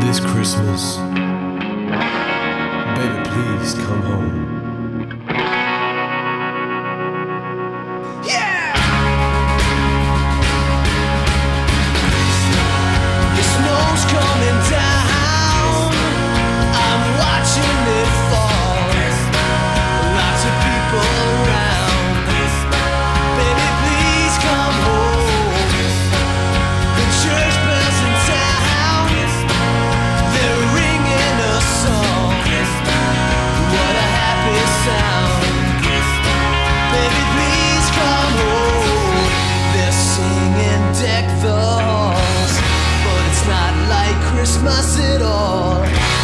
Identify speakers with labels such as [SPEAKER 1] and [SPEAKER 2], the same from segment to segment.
[SPEAKER 1] This Christmas, baby, please come home.
[SPEAKER 2] Christmas at all.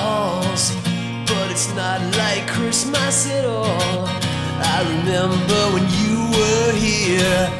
[SPEAKER 2] halls. But it's not like Christmas at all. I remember when you were here.